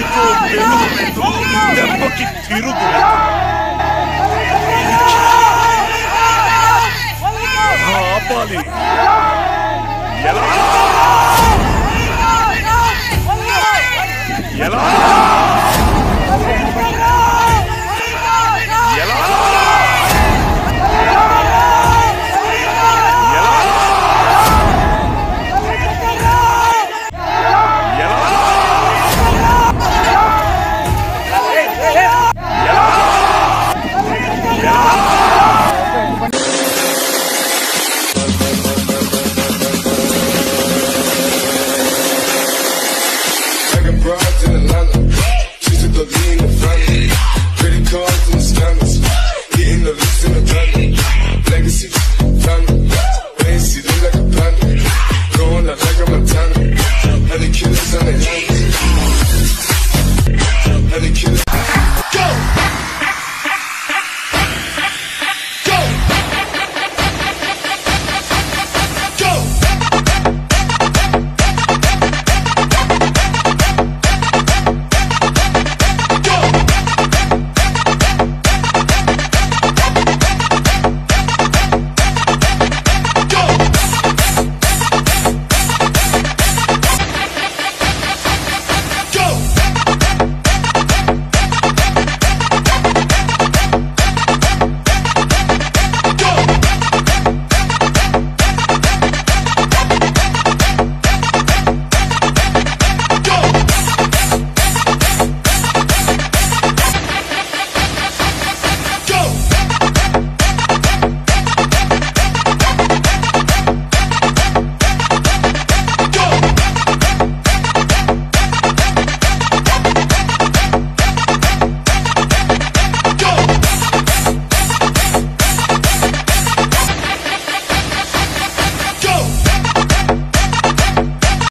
గొంతు పెను దెబ్బకి తిరుగు ఆపాలి ఎలా? ఎలా?